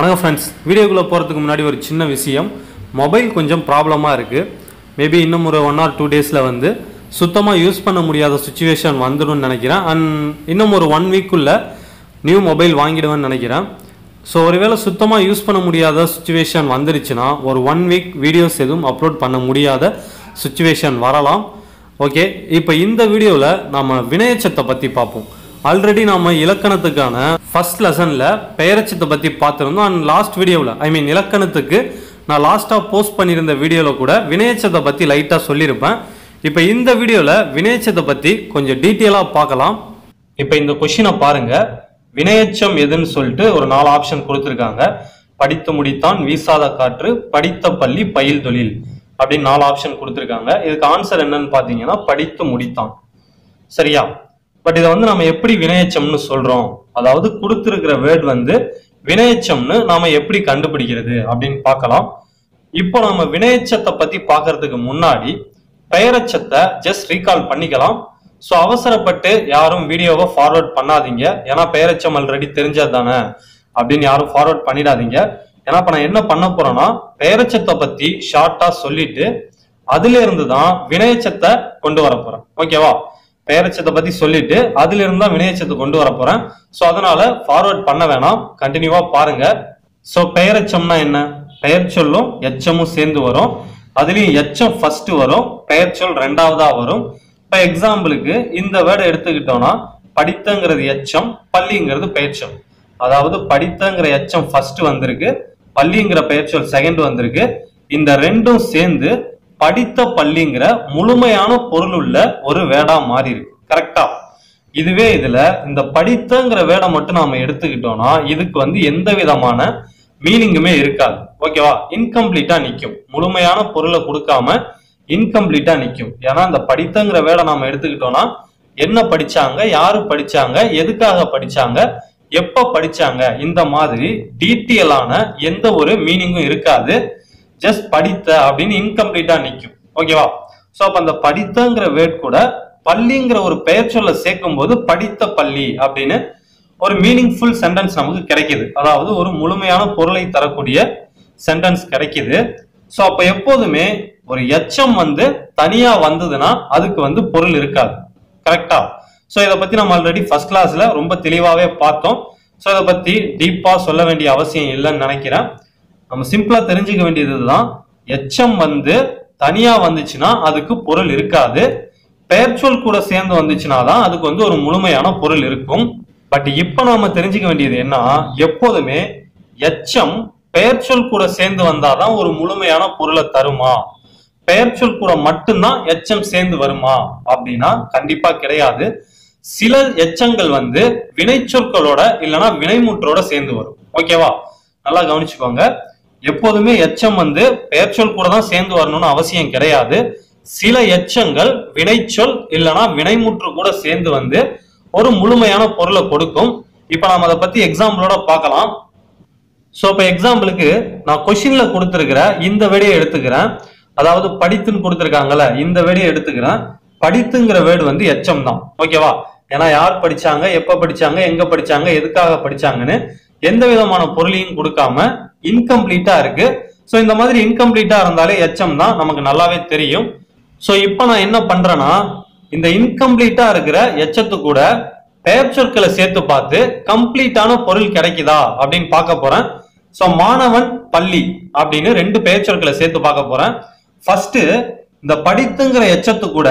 வணக்கம் ஃப்ரெண்ட்ஸ் வீடியோக்குள்ளே போகிறதுக்கு முன்னாடி ஒரு சின்ன விஷயம். மொபைல் கொஞ்சம் ப்ராப்ளமாக இருக்குது மேபி இன்னும் ஒரு ஒன் ஆர் டூ டேஸில் வந்து சுத்தமாக யூஸ் பண்ண முடியாத சுச்சுவேஷன் வந்துடும் நினைக்கிறேன். அண்ட் இன்னும் ஒரு ஒன் வீக்குள்ளே நியூ மொபைல் வாங்கிடுவேன்னு நினைக்கிறேன். ஸோ ஒருவேளை சுத்தமாக யூஸ் பண்ண முடியாத சுச்சுவேஷன் வந்துருச்சுன்னா ஒரு ஒன் வீக் வீடியோஸ் எதுவும் அப்லோட் பண்ண முடியாத சுச்சுவேஷன் வரலாம். ஓகே இப்போ இந்த வீடியோவில் நம்ம வினையச்சத்தை பற்றி பார்ப்போம். ஆல்ரெடி நாம இலக்கணத்துக்கான ஃபர்ஸ்ட் லெசனில் பெயரச்சத்தை பற்றி பார்த்துருந்தோம். அண்ட் லாஸ்ட் வீடியோவில் ஐ மீன் இலக்கணத்துக்கு நான் லாஸ்ட்டாக போஸ்ட் பண்ணியிருந்த வீடியோவில் கூட வினையச்சத்தை பற்றி லைட்டாக சொல்லியிருப்பேன். இப்போ இந்த வீடியோவில் வினையச்சத்தை பற்றி கொஞ்சம் டீட்டெயிலாக பார்க்கலாம். இப்போ இந்த கொஷினை பாருங்க. வினையச்சம் எதுன்னு சொல்லிட்டு ஒரு நாலு ஆப்ஷன் கொடுத்துருக்காங்க. படித்து முடித்தான் வீசாத காற்று படித்த பள்ளி பயில் தொழில் அப்படின்னு நாலு ஆப்ஷன் கொடுத்துருக்காங்க. இதுக்கு ஆன்சர் என்னன்னு பார்த்தீங்கன்னா படித்து முடித்தான். சரியா? பட் இதை வந்து நம்ம எப்படி வினையச்சம்னு சொல்றோம்? அதாவது கொடுத்துருக்கிற வேர்ட் வந்து வினையச்சம்னு நாம எப்படி கண்டுபிடிக்கிறது அப்படின்னு பார்க்கலாம். இப்போ நம்ம வினையச்சத்தை பத்தி பார்க்கறதுக்கு முன்னாடி பெயரச்சத்தை ஜஸ்ட் ரீகால் பண்ணிக்கலாம். ஸோ அவசரப்பட்டு யாரும் வீடியோவை ஃபார்வர்ட் பண்ணாதீங்க. ஏன்னா பெயரச்சம் ஆல்ரெடி தெரிஞ்சது தானே? அப்படின்னு யாரும் ஃபார்வர்ட் பண்ணிடாதீங்க. ஏன்னா இப்போ நான் என்ன பண்ண போறேன்னா பெயரச்சத்தை பத்தி ஷார்ட்டா சொல்லிட்டு அதுல இருந்து தான் வினையச்சத்தை கொண்டு வர போறேன். ஓகேவா பெயரச்சத்தை பத்தி சொல்லிட்டு அதுல இருந்து தான் வினையச்சத்தை கொண்டு வர போறேன். ஸோ அதனால ஃபார்வர்ட் பண்ண வேணாம். கண்டினியூவா பாருங்க. ஸோ பெயரச்சம்னா என்ன? பெயர் சொல்லும் எச்சமும் சேர்ந்து வரும். அதுலயும் எச்சம் ஃபர்ஸ்ட் வரும் பெயர் சொல் ரெண்டாவதா வரும். இப்போ எக்ஸாம்பிளுக்கு இந்த வேர்டை எடுத்துக்கிட்டோம்னா படித்தங்கிறது எச்சம் பள்ளிங்கிறது பெயர்ச்சொல் அதாவது படித்தங்கிற எச்சம் ஃபர்ஸ்ட் வந்திருக்கு பள்ளிங்கிற பெயர் சொல் செகண்ட் வந்திருக்கு. இந்த ரெண்டும் சேர்ந்து படித்த பள்ளிங்கிற முழுமையான பொருள் உள்ள ஒரு வேடா மாறி இருக்கு. கரெக்டா இதுவே இதுல இந்த படித்தங்கிற வேடை மட்டும் நாம எடுத்துக்கிட்டோம்னா இதுக்கு வந்து எந்த விதமான மீனிங்குமே இருக்காது. ஓகேவா இன்கம்ப்ளீட்டா நிற்கும் முழுமையான பொருளை கொடுக்காம இன்கம்ப்ளீட்டா நிற்கும் ஏன்னா இந்த படித்தங்கிற வேடை நாம எடுத்துக்கிட்டோம்னா என்ன படிச்சாங்க யாரு படிச்சாங்க எதுக்காக படிச்சாங்க எப்ப படிச்சாங்க இந்த மாதிரி டீட்டெயிலான எந்த ஒரு மீனிங்கும் இருக்காது. ஜஸ்ட் படித்த அப்படின்னு இன்கம்ப்ளீட்டா நிற்கும் ஓகேவா ஸோ அப்ப அந்த படித்தங்கிற வேர்ட் கூட பள்ளிங்கிற ஒரு பெயர் சொல்ல சேர்க்கும் போது படித்த பள்ளி அப்படின்னு ஒரு மீனிங்ஃபுல் சென்டென்ஸ் நமக்கு கிடைக்குது. அதாவது ஒரு முழுமையான பொருளை தரக்கூடிய சென்டென்ஸ் கிடைக்குது. ஸோ அப்ப எப்போதுமே ஒரு எச்சம் வந்து தனியா வந்ததுன்னா அதுக்கு வந்து பொருள் இருக்காது. கரெக்டா ஸோ இதை பத்தி நம்ம ஆல்ரெடி ஃபர்ஸ்ட் கிளாஸ்ல ரொம்ப தெளிவாகவே பார்த்தோம். ஸோ இதை பத்தி டீப்பா சொல்ல வேண்டிய அவசியம் இல்லைன்னு நினைக்கிறேன். நம்ம சிம்பிளா தெரிஞ்சுக்க வேண்டியது தான் எச்சம் வந்து தனியா வந்துச்சுன்னா அதுக்கு பொருள் இருக்காது. பெயர்ச்சொல் கூட சேர்ந்து வந்துச்சுன்னா தான் அதுக்கு வந்து ஒரு முழுமையான பொருள் இருக்கும். பட் இப்ப நாம தெரிஞ்சுக்க வேண்டியது என்ன? எப்போதுமே எச்சம் பெயர்ச்சொல் கூட சேர்ந்து வந்தாதான் ஒரு முழுமையான பொருளை தருமா? பெயர்ச்சொல் கூட மட்டும்தான் எச்சம் சேர்ந்து வருமா? அப்படின்னா கண்டிப்பா கிடையாது. சில எச்சங்கள் வந்து வினைச்சொற்களோட இல்லைன்னா வினைமுற்றோட சேர்ந்து வரும். ஓகேவா நல்லா கவனிச்சுக்கோங்க. எப்போதுமே எச்சம் வந்து பெயர்ச்சொல் கூட தான் சேர்ந்து வரணும்னு அவசியம் கிடையாது. சில எச்சங்கள் வினைச்சொல் இல்லைன்னா வினைமுற்று கூட சேர்ந்து வந்து ஒரு முழுமையான பொருளை கொடுக்கும். இப்ப நாம அதை பத்தி எக்ஸாம்பிளோட பார்க்கலாம் சோ இப்ப எக்ஸாம்பிளுக்கு நான் கொஸ்டின்ல கொடுத்துருக்கிற இந்த வெடியை எடுத்துக்கிறேன். அதாவது படித்துன்னு கொடுத்துருக்காங்கல்ல இந்த வெடியை எடுத்துக்கிறேன். படித்துங்கிற வேர்டு வந்து எச்சம் தான். ஓகேவா? ஏன்னா யார் படிச்சாங்க எப்ப படிச்சாங்க எங்க படிச்சாங்க எதுக்காக படிச்சாங்கன்னு எந்த விதமான பொருளையும் கொடுக்காம இன்கம்ப்ளீட்டா இருக்கு. ஸோ இந்த மாதிரி இன்கம்ப்ளீட்டா இருந்தாலே எச்சம் தான் நமக்கு நல்லாவே தெரியும். ஸோ இப்போ நான் என்ன பண்றேன்னா இந்த இன்கம்ப்ளீட்டா இருக்கிற எச்சத்து கூட பெயர் சொற்களை சேர்த்து பார்த்து கம்ப்ளீட்டான பொருள் கிடைக்குதா அப்படின்னு பார்க்க போறேன். ஸோ மாணவன் பள்ளி அப்படின்னு ரெண்டு பெயர் சொற்களை சேர்த்து பார்க்க போறேன். ஃபர்ஸ்ட் இந்த படித்துங்கிற எச்சத்து கூட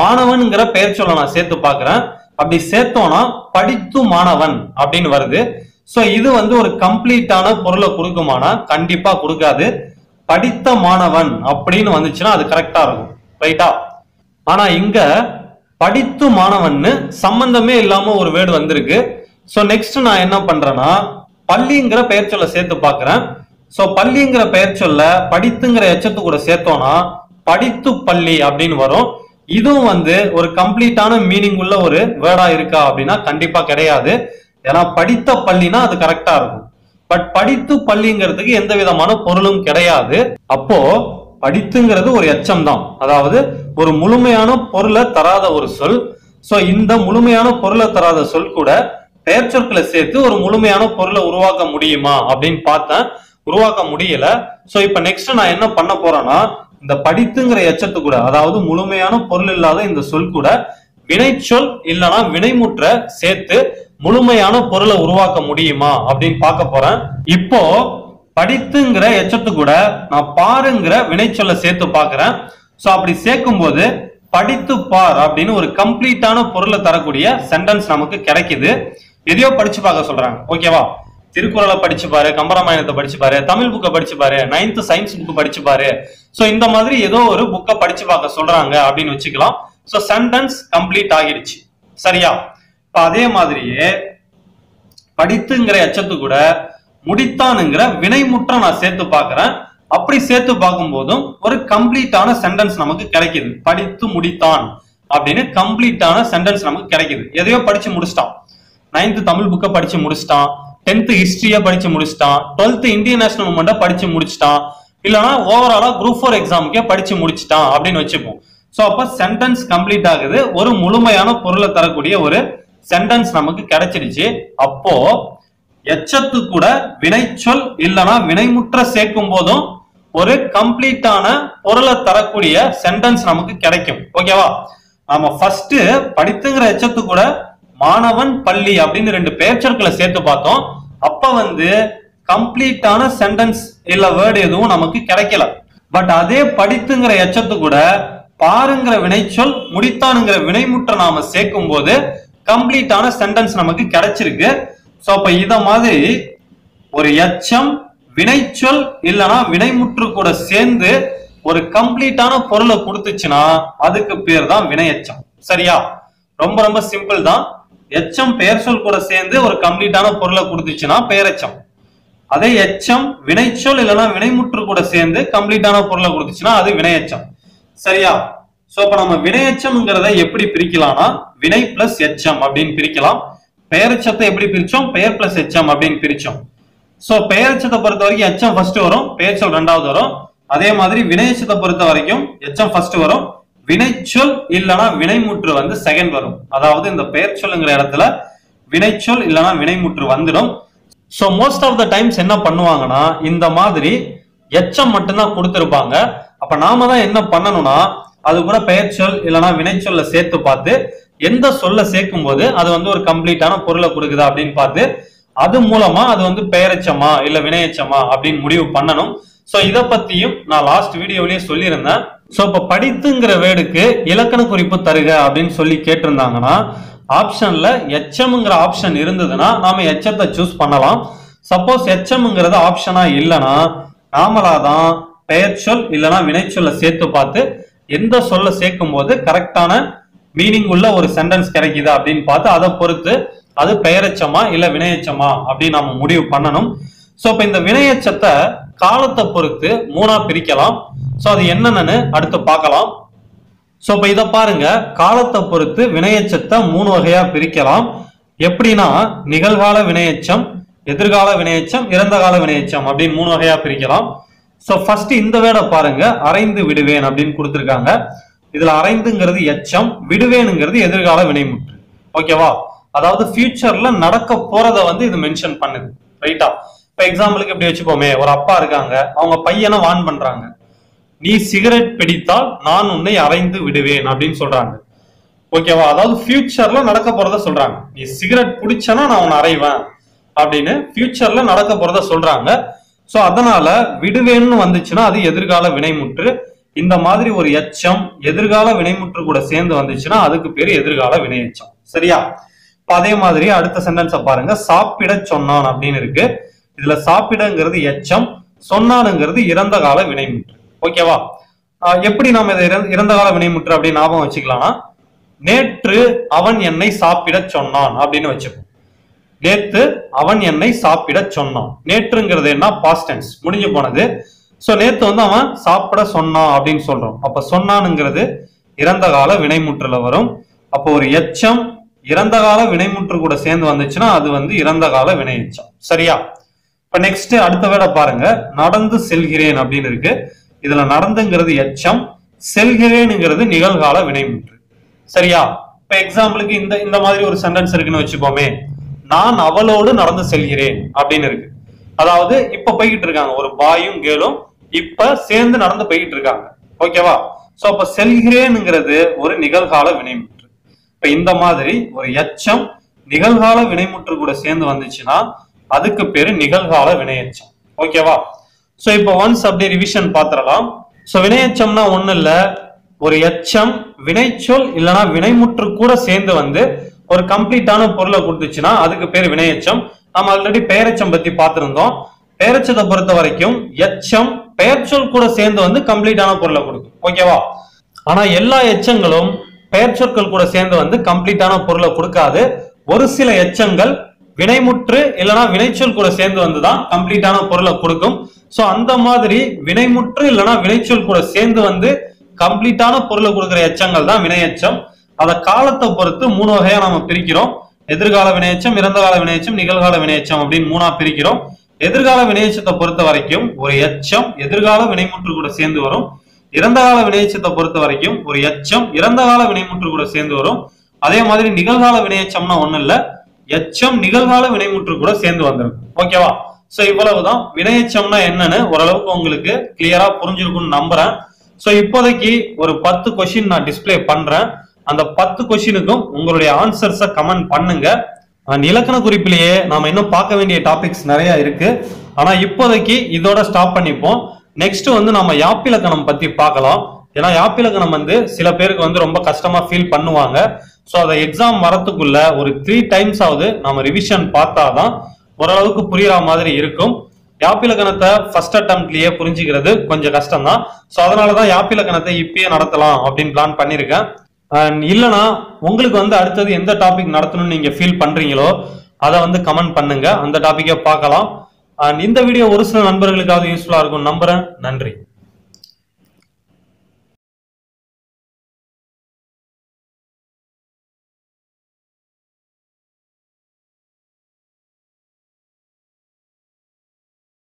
மாணவன்ங்கிற பெயர் சொல்ல நான் சேர்த்து பார்க்குறேன். அப்படி சேர்த்தோம்னா படித்து மாணவன் அப்படின்னு வருது. ஸோ இது வந்து ஒரு கம்ப்ளீட்டான பொருளை கொடுக்குமானா? கண்டிப்பா கொடுக்காது. படித்த மாணவன் அப்படின்னு வந்துச்சுன்னா அது கரெக்டா இருக்கும். ரைட்டா ஆனா இங்க படித்து மாணவன்னு சம்பந்தமே இல்லாம ஒரு வேர்டு வந்திருக்கு. ஸோ நெக்ஸ்ட் நான் என்ன பண்றேன்னா பள்ளிங்கிற பெயர் சொல்ல சேர்த்து பார்க்குறேன். ஸோ பள்ளிங்கிற பெயர் சொல்ல படித்துங்கிற எச்சத்து கூட சேர்த்தோம்னா படித்து பள்ளி அப்படின்னு வரும். இதுவும் வந்து ஒரு கம்ப்ளீட்டான மீனிங் உள்ள ஒரு வேர்டா இருக்கா அப்படின்னா கண்டிப்பா கிடையாது. ஏன்னா படித்த பள்ளினா அது கரெக்டா இருக்கும். பட் படித்து பள்ளிங்கிறதுக்கு எந்த விதமான பொருளும் கிடையாது. அப்போ படித்துங்கிறது ஒரு எச்சம் தான் அதாவது ஒரு முழுமையான பொருளை தராத ஒரு சொல். சோ இந்த முழுமையான பொருளை தராத சொல் கூட பெயர் சொற்களை சேர்த்து ஒரு முழுமையான பொருளை உருவாக்க முடியுமா அப்படின்னு பார்த்தேன். உருவாக்க முடியல. சோ இப்ப நெக்ஸ்ட் நான் என்ன பண்ண போறேன்னா இந்த படித்துங்கிற எச்சத்து கூட அதாவது முழுமையான பொருள் இல்லாத இந்த சொல் கூட வினைச்சொல் இல்லனா வினைமுற்ற சேர்த்து முழுமையான பொருளை உருவாக்க முடியுமா அப்படின்னு பார்க்க போறேன். இப்போ படித்துங்கிற எச்சத்து கூட நான் பாருங்கிற வினைச்சொல்லை சேர்த்து பாக்குறேன் சோ அப்படி சேர்க்கும் போது படித்து பார் அப்படின்னு ஒரு கம்ப்ளீட்டான பொருளை தரக்கூடிய சென்டென்ஸ் நமக்கு கிடைக்குது. எதையோ படிச்சு பார்க்க சொல்றாங்க. ஓகேவா திருக்குறளை படிச்சு பாரு கம்பராமாயணத்தை படிச்சு பாரு தமிழ் புக்கை படிச்சு பாரு நைன்த் சயின்ஸ் புக் படிச்சு பாரு. சோ இந்த மாதிரி ஏதோ ஒரு புக்கை படிச்சு பார்க்க சொல்றாங்க அப்படின்னு வச்சுக்கலாம். சோ சென்டென்ஸ் கம்ப்ளீட் ஆகிடுச்சு. சரியா? இப்ப அதே மாதிரியே படித்துங்கிற எச்சத்து கூட முடித்தானுங்கிற வினைமுற்றம் நான் சேர்த்து பார்க்கிறேன். அப்படி சேர்த்து பார்க்கும் போதும் ஒரு கம்ப்ளீட்டான சென்டென்ஸ் நமக்கு கிடைக்குது. படித்து முடித்தான் அப்படின்னு கம்ப்ளீட்டான சென்டென்ஸ் நமக்கு கிடைக்குது. எதையோ படிச்சு முடிச்சிட்டான். நைன்த் தமிழ் புக்கை படிச்சு முடிச்சிட்டான். டென்த் ஹிஸ்டரியை படிச்சு முடிச்சிட்டான். டுவெல்த் இந்தியன் நேஷனல் மூமெண்ட்டை படிச்சு முடிச்சிட்டான். இல்லனா ஓவராலா குரூப் ஃபோர் எக்ஸாமுக்கே படிச்சு முடிச்சிட்டான் அப்படின்னு வச்சுப்போம். ஸோ அப்ப சென்டென்ஸ் கம்ப்ளீட் ஆகுது. ஒரு முழுமையான பொருளை தரக்கூடிய ஒரு சென்டென்ஸ் நமக்கு கிடைச்சிருச்சு. அப்போ எச்சத்து கூட வினைச்சொல் இல்லைன்னா வினைமுற்ற சேர்க்கும் போதும் ஒரு கம்ப்ளீட்டான பொருளை தரக்கூடிய சென்டென்ஸ் நமக்கு கிடைக்கும். ஓகேவா நாம ஃபர்ஸ்ட் படித்துங்கிற எச்சத்து கூட மாணவன் பள்ளி அப்படின்னு ரெண்டு பெயர்ச்சொற்களை சேர்த்து பார்த்தோம். அப்ப வந்து கம்ப்ளீட்டான சென்டென்ஸ் இல்ல வேர்டு எதுவும் நமக்கு கிடைக்கல. பட் அதே படித்துங்கிற எச்சத்து கூட பாருங்கிற வினைச்சொல் முடித்தானுங்கிற வினைமுற்ற நாம சேர்க்கும் போது கம்ப்ளீட்டான சென்டென்ஸ் நமக்கு கிடைச்சிருக்கு. ஸோ அப்போ இதை மாதிரி ஒரு எச்சம் வினைச்சொல் இல்லைன்னா வினைமுற்று கூட சேர்ந்து ஒரு கம்ப்ளீட்டான பொருளை கொடுத்துச்சுன்னா அதுக்கு பேர் தான் வினையச்சம். சரியா? ரொம்ப ரொம்ப சிம்பிள் தான். எச்சம் பெயர் சொல் கூட சேர்ந்து ஒரு கம்ப்ளீட்டான பொருளை கொடுத்துச்சுன்னா பெயரச்சம். அதே எச்சம் வினைச்சொல் இல்லைன்னா வினைமுற்று கூட சேர்ந்து கம்ப்ளீட்டான பொருளை கொடுத்துச்சுன்னா அது வினையச்சம். சரியா? சோ அப்ப நம்ம வினையச்சம்ங்கிறத எப்படி பிரிக்கலாம்னா வினை பிளஸ் எச்சம் அப்படின்னு பிரிக்கலாம். பெயரச்சத்தை எப்படி பிரிச்சோம்? பெயர் பிளஸ் எச்சம் அப்படின்னு பிரிச்சோம். சோ பெயரச்சத்தை பொறுத்த வரைக்கும் எச்சம் ஃபர்ஸ்ட் வரும் பெயர்ச்சொல் ரெண்டாவது வரும். அதே மாதிரி வினையச்சத்தை பொறுத்த வரைக்கும் எச்சம் ஃபர்ஸ்ட் வரும். வினைச்சொல் இல்லைன்னா வினைமுற்று வந்து செகண்ட் வரும். அதாவது இந்த பெயர் சொல்லுங்கிற இடத்துல வினைச்சொல் இல்லைன்னா வினைமுற்று வந்துடும். So most of the times என்ன பண்ணுவாங்கன்னா இந்த மாதிரி எச்சம் மட்டும்தான் கொடுத்திருப்பாங்க. அப்ப நாம தான் என்ன பண்ணணும்னா அது கூட பெயர்ச்சொல் இல்லைன்னா வினைச்சொல்ல சேர்த்து பார்த்து எந்த சொல்ல சேர்க்கும் போது அது வந்து ஒரு கம்ப்ளீட்டான பொருளை கொடுக்குதா அப்படின்னு பார்த்து அது மூலமா அது வந்து பெயரெச்சமா இல்ல வினையச்சமா அப்படின்னு முடிவு பண்ணணும். சோ இத பத்தியும் நான் லாஸ்ட் வீடியோலயே சொல்லியிருந்தேன். சோ இப்ப படித்துங்கிற வேர்டுக்கு இலக்கண குறிப்பு தருக அப்படின்னு சொல்லி கேட்டிருந்தாங்கன்னா ஆப்ஷன்ல எச்சம்ங்கிற ஆப்ஷன் இருந்ததுன்னா நாம எச்சத்தை சூஸ் பண்ணலாம். சப்போஸ் எச்சம்ங்கிறது ஆப்ஷனா இல்லைன்னா நாமளாதான் தான் சொல் இல்லைன்னா வினைச்சொல்ல சேர்த்து பார்த்து எந்த சொல்ல சேர்க்கும் போது கரெக்டான மீனிங் உள்ள ஒரு சென்டென்ஸ் கிடைக்குதா அப்படின்னு பார்த்து அதை பொறுத்து அது பெயரச்சமா இல்ல வினையச்சமா அப்படின்னு நம்ம முடிவு பண்ணணும். சோ இப்ப இந்த வினையச்சத்தை காலத்தை பொறுத்து மூணா பிரிக்கலாம். சோ அது என்னென்னு அடுத்து பார்க்கலாம். சோ இப்ப இதை பாருங்க. காலத்தை பொறுத்து வினையச்சத்தை மூணு வகையா பிரிக்கலாம். எப்படின்னா நிகழ்கால வினையச்சம் எதிர்கால வினையச்சம் இறந்த கால வினையச்சம் அப்படின்னு மூணு வகையா பிரிக்கலாம். சோ ஃபர்ஸ்ட் இந்த வேடை பாருங்க. அரைந்து விடுவேன் அப்படின்னு கொடுத்துருக்காங்க. இதுல அரைந்துங்கிறது எச்சம் விடுவேனுங்கிறது எதிர்கால வினைமுற்று. ஓகேவா அதாவது ஃபியூச்சர்ல நடக்க போறத வந்து இது மென்ஷன் பண்ணுது. ரைட்டா இப்ப எக்ஸாம்பிளுக்கு இப்படி வச்சுப்போமே ஒரு அப்பா இருக்காங்க. அவங்க பையனை வான் பண்றாங்க. நீ சிகரெட் பிடித்தால் நான் உன்னை அரைந்து விடுவேன் அப்படின்னு சொல்றாங்க. ஓகேவா அதாவது ஃபியூச்சர்ல நடக்க போறத சொல்றாங்க. நீ சிகரெட் பிடிச்சனா நான் உன்னை அறைவேன் அப்படின்னு ஃபியூச்சர்ல நடக்க போறத சொல்றாங்க. சோ அதனால விடுவேன்னு வந்துச்சுன்னா அது எதிர்கால வினைமுற்று. இந்த மாதிரி ஒரு எச்சம் எதிர்கால வினைமுற்று கூட சேர்ந்து வந்துச்சுன்னா அதுக்கு பேர் எதிர்கால வினையச்சம். சரியா? இப்ப அதே மாதிரி அடுத்த சென்டென்ஸ பாருங்க. சாப்பிட சொன்னான் அப்படின்னு இருக்கு. இதுல சாப்பிடங்கிறது எச்சம் சொன்னானுங்கிறது இறந்த கால வினைமுற்று. ஓகேவா ஆஹ் எப்படி நாம இதை இறந்த- இறந்த கால வினைமுற்று அப்படின்னு ஞாபகம் வச்சுக்கலாம்னா நேற்று அவன் என்னை சாப்பிட சொன்னான் அப்படின்னு வச்சுப்போம். நேத்து அவன் என்னை சாப்பிட சொன்னான். நேற்றுங்கிறது என்ன? பாஸ்ட் முடிஞ்சு போனது. சோ நேத்து வந்து அவன் சாப்பிட சொன்னான் அப்படின்னு சொல்றோம். அப்ப சொன்னானுங்கிறது இறந்த கால வினைமுற்றுல வரும். அப்போ ஒரு எச்சம் இறந்த கால வினைமுற்று கூட சேர்ந்து வந்துச்சுன்னா அது வந்து இறந்த கால வினை எச்சம். சரியா? இப்ப நெக்ஸ்ட் அடுத்த வேட பாருங்க. நடந்து செல்கிறேன் அப்படின்னு இருக்கு. இதுல நடந்துங்கிறது எச்சம் செல்கிறேனுங்கிறது நிகழ்கால வினைமுற்று. சரியா? இப்ப எக்ஸாம்பிளுக்கு இந்த இந்த மாதிரி ஒரு சென்டென்ஸ் இருக்குன்னு வச்சுப்போமே நான் அவளோடு நடந்து செல்கிறேன் அப்படின்னு இருக்கு. அதாவது இப்ப போய்கிட்டு இருக்காங்க. ஒரு பாயும் கேளும் இப்ப சேர்ந்து நடந்து போய்கிட்டு இருக்காங்க. ஓகேவா சோ அப்ப செல்கிறேனுங்கிறது ஒரு நிகழ்கால வினைமுற்று. இப்ப இந்த மாதிரி ஒரு எச்சம் நிகழ்கால வினைமுற்று கூட சேர்ந்து வந்துச்சுன்னா அதுக்கு பேரு நிகழ்கால வினையச்சம். ஓகேவா சோ இப்போ ஒன்ஸ் அப்படியே ரிவிஷன் பாத்திரலாம். சோ வினையச்சம்னா ஒண்ணு இல்ல ஒரு எச்சம் வினைச்சொல் இல்லைன்னா வினைமுற்று கூட சேர்ந்து வந்து ஒரு கம்ப்ளீட்டான பொருளை கொடுத்துச்சுன்னா அதுக்கு பேர் வினையச்சம். நம்ம ஆல்ரெடி பெயரச்சம் பத்தி பார்த்திருந்தோம். பெயரச்சத்தை பொறுத்த வரைக்கும் எச்சம் பெயர்ச்சொல் கூட சேர்ந்து வந்து கம்ப்ளீட்டான பொருளை கொடுக்கும். ஓகேவா? ஆனா எல்லா எச்சங்களும் பெயர்ச்சொற்கள் கூட சேர்ந்து வந்து கம்ப்ளீட்டான பொருளை கொடுக்காது. ஒரு சில எச்சங்கள் வினைமுற்று இல்லைன்னா வினைச்சொல் கூட சேர்ந்து வந்துதான் கம்ப்ளீட்டான பொருளை கொடுக்கும். சோ அந்த மாதிரி வினைமுற்று இல்லைனா வினைச்சொல் கூட சேர்ந்து வந்து கம்ப்ளீட்டான பொருளை கொடுக்குற எச்சங்கள் தான் வினையச்சம். அத காலத்தை பொறுத்து மூணு வகையா நம்ம பிரிக்கிறோம். எதிர்கால வினையச்சம் இறந்த கால நிகழ்கால வினையச்சம் அப்படின்னு மூணா பிரிக்கிறோம். எதிர்கால வினையச்சத்தை பொறுத்த வரைக்கும் ஒரு எச்சம் எதிர்கால வினைமுற்று கூட சேர்ந்து வரும். இறந்த கால வினையச்சத்தை பொறுத்த வரைக்கும் ஒரு எச்சம் இறந்த கால வினைமுற்று கூட சேர்ந்து வரும். அதே மாதிரி நிகழ்கால வினையச்சம்னா ஒண்ணு இல்ல. எச்சம் நிகழ்கால வினைமுற்று கூட சேர்ந்து வந்துடும் ஓகேவா சோ இவ்வளவுதான். வினையச்சம்னா என்னன்னு ஓரளவுக்கு உங்களுக்கு கிளியரா புரிஞ்சிருக்கும்னு நம்புறேன். சோ இப்போதைக்கு ஒரு பத்து கொஸ்டின் நான் டிஸ்பிளே பண்றேன். அந்த பத்து கொஸ்டினுக்கும் உங்களுடைய ஆன்சர்ஸை கமெண்ட் பண்ணுங்க. அண்ட் இலக்கண குறிப்பிலேயே நாம இன்னும் பார்க்க வேண்டிய டாபிக்ஸ் நிறைய இருக்கு. ஆனா இப்போதைக்கு இதோட ஸ்டாப் பண்ணிப்போம். நெக்ஸ்ட் வந்து நம்ம யாப்பிலக்கணம் பத்தி பார்க்கலாம். ஏன்னா யாப்பிலக்கணம் வந்து சில பேருக்கு வந்து ரொம்ப கஷ்டமா ஃபீல் பண்ணுவாங்க. ஸோ அதை எக்ஸாம் வரத்துக்குள்ள ஒரு த்ரீ டைம்ஸ் ஆகுது நம்ம ரிவிஷன் பார்த்தாதான் ஓரளவுக்கு புரியுற மாதிரி இருக்கும். யாப்பிலக்கணத்தை ஃபர்ஸ்ட் அட்டம்ப்ட்லயே புரிஞ்சுக்கிறது கொஞ்சம் கஷ்டம் தான் ஸோ அதனாலதான் யாப்பிலக்கணத்தை இப்பயே நடத்தலாம் அப்படின்னு பிளான் பண்ணியிருக்கேன். இல்லைனா உங்களுக்கு வந்து அடுத்தது எந்த டாபிக் நடத்தணும்னு நீங்க ஃபீல் பண்றீங்களோ அதை வந்து கமெண்ட் பண்ணுங்க. அந்த டாபிக்கை பார்க்கலாம். அண்ட் இந்த வீடியோ ஒரு சில நண்பர்களுக்காவது யூஸ்ஃபுல்லாக இருக்கும். நம்புறேன். நன்றி.